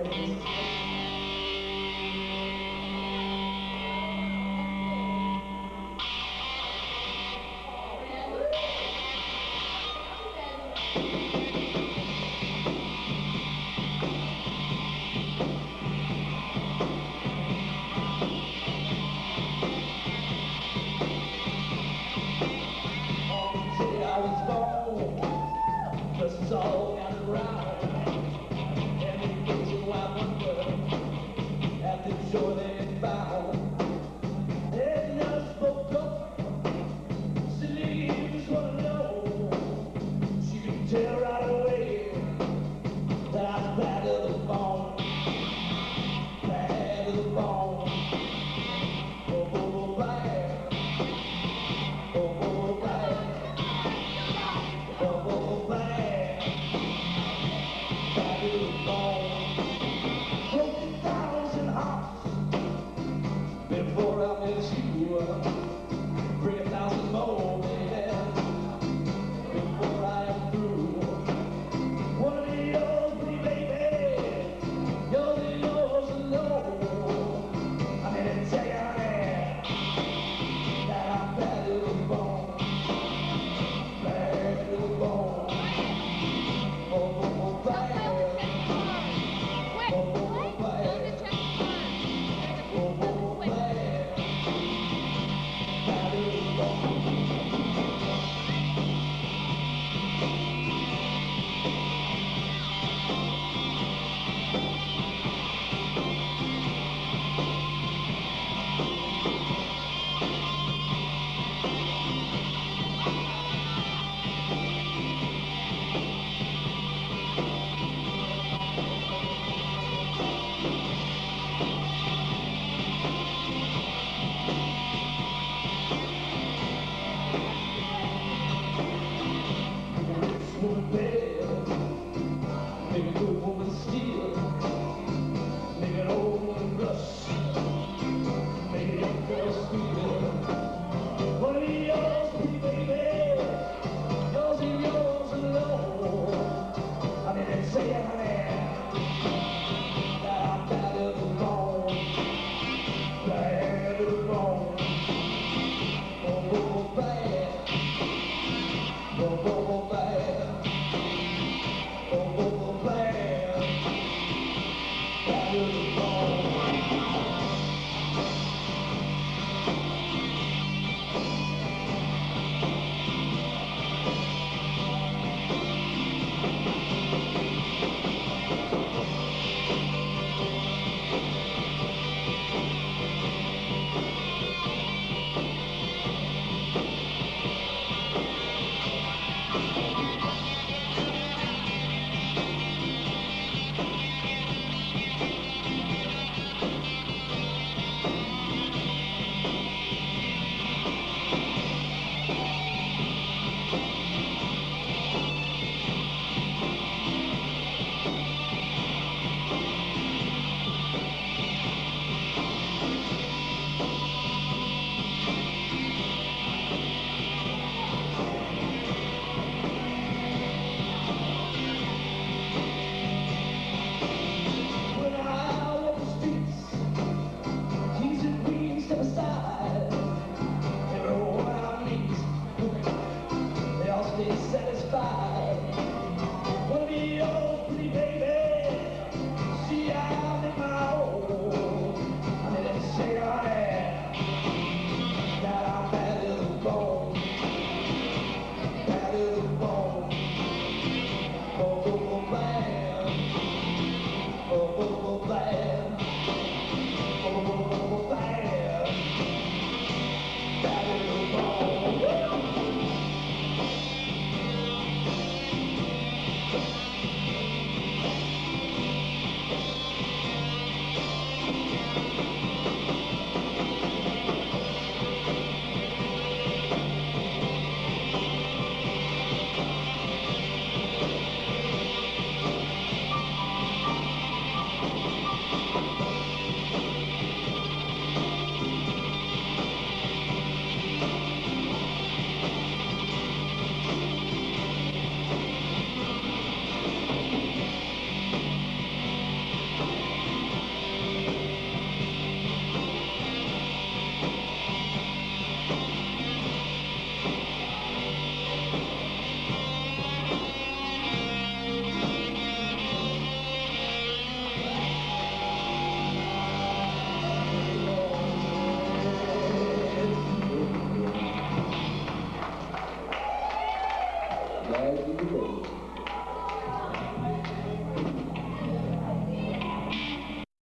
Oh, bad. You behave.